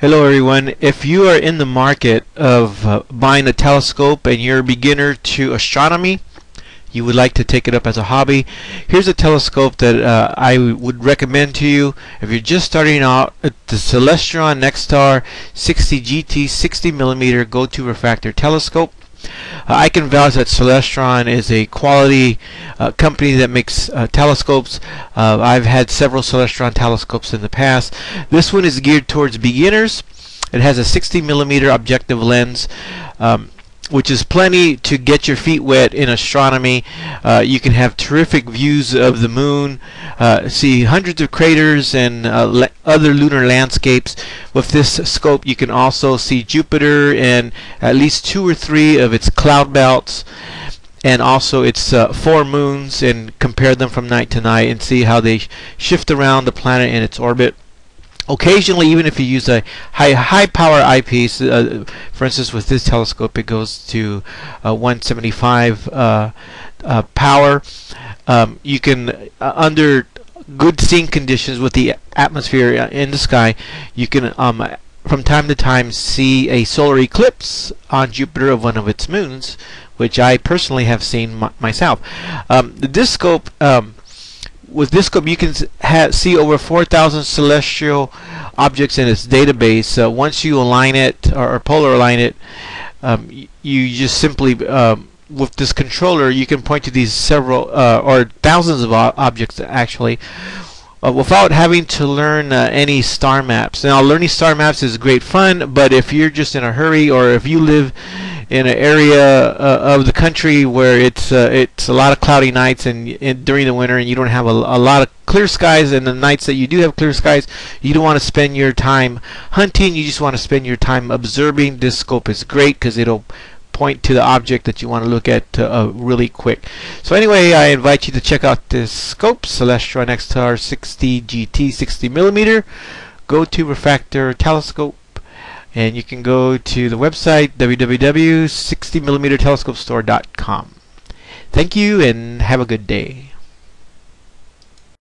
Hello everyone. If you are in the market of uh, buying a telescope and you're a beginner to astronomy, you would like to take it up as a hobby, here's a telescope that uh, I would recommend to you. If you're just starting out, uh, the Celestron NexStar 60 GT 60 millimeter go-to refractor telescope. Uh, I can vouch that Celestron is a quality uh, company that makes uh, telescopes. Uh, I've had several Celestron telescopes in the past. This one is geared towards beginners. It has a 60 millimeter objective lens. Um, which is plenty to get your feet wet in astronomy. Uh, you can have terrific views of the moon, uh, see hundreds of craters and uh, other lunar landscapes. With this scope, you can also see Jupiter and at least two or three of its cloud belts and also its uh, four moons and compare them from night to night and see how they sh shift around the planet in its orbit occasionally even if you use a high high power eyepiece uh, for instance with this telescope it goes to uh, 175 uh, uh, power. Um, you can uh, under good seeing conditions with the atmosphere in the sky you can um, from time to time see a solar eclipse on Jupiter of one of its moons which I personally have seen myself. Um, the scope um, with this scope you can see over 4,000 celestial objects in its database. Uh, once you align it or, or polar align it, um, you just simply um, with this controller you can point to these several uh, or thousands of objects actually uh, without having to learn uh, any star maps. Now learning star maps is great fun, but if you're just in a hurry or if you live in an area uh, of the country where it's uh, it's a lot of cloudy nights and, and, during the winter and you don't have a, a lot of clear skies and the nights that you do have clear skies you don't want to spend your time hunting you just want to spend your time observing. This scope is great because it'll point to the object that you want to look at uh, really quick. So anyway I invite you to check out this scope Celestron NexStar 60 GT 60 millimeter. Go to refractor telescope and you can go to the website www.60millimetertelescopestore.com. Thank you and have a good day.